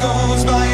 goes by